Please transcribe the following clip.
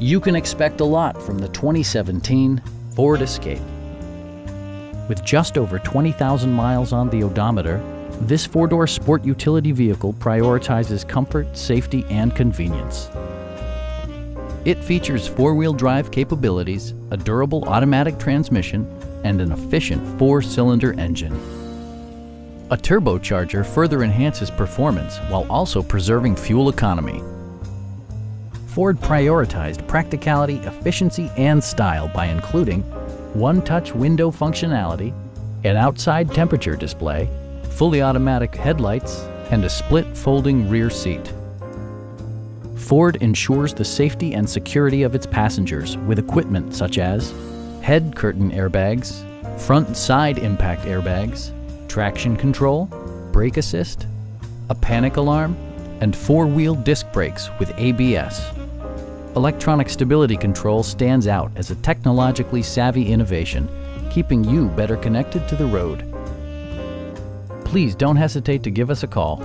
You can expect a lot from the 2017 Ford Escape. With just over 20,000 miles on the odometer, this four-door sport utility vehicle prioritizes comfort, safety, and convenience. It features four-wheel drive capabilities, a durable automatic transmission, and an efficient four-cylinder engine. A turbocharger further enhances performance while also preserving fuel economy. Ford prioritized practicality, efficiency, and style by including one-touch window functionality, an outside temperature display, fully automatic headlights, and a split folding rear seat. Ford ensures the safety and security of its passengers with equipment such as head curtain airbags, front side impact airbags, traction control, brake assist, a panic alarm, and four-wheel disc brakes with ABS. Electronic stability control stands out as a technologically savvy innovation, keeping you better connected to the road. Please don't hesitate to give us a call